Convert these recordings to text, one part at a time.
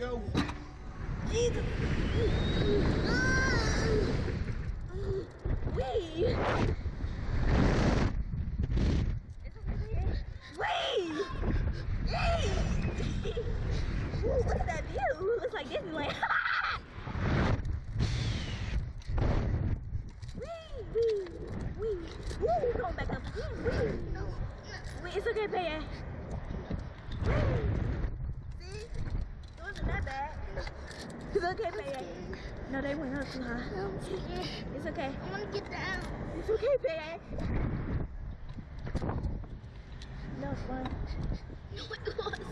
go. Wait. Wait. Wait. Ooh, what's that view? It Looks like Disneyland. Wee, wee, wee. Woo, going back up. Wee. Wait, it's okay, Pay. See? Wasn't that bad. It's okay, Pay. No, they went up too high. It's okay. I want to get down. It's okay, Pay. No, it's fine. No, it wasn't.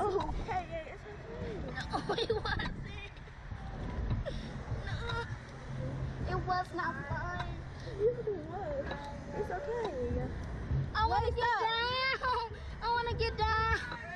Oh, Pay, it's okay. No, it wasn't. No. It was not fun. Yes, it was. It's okay. I want to get down. I want to get down.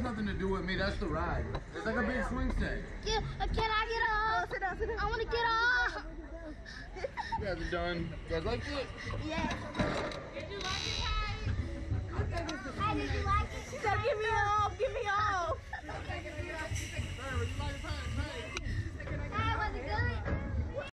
Has nothing to do with me. That's the ride. It's like a big swing set. Get, uh, can I get Oh, off? sit down, sit down. I want to get off. You guys are done. You guys like it? Yeah.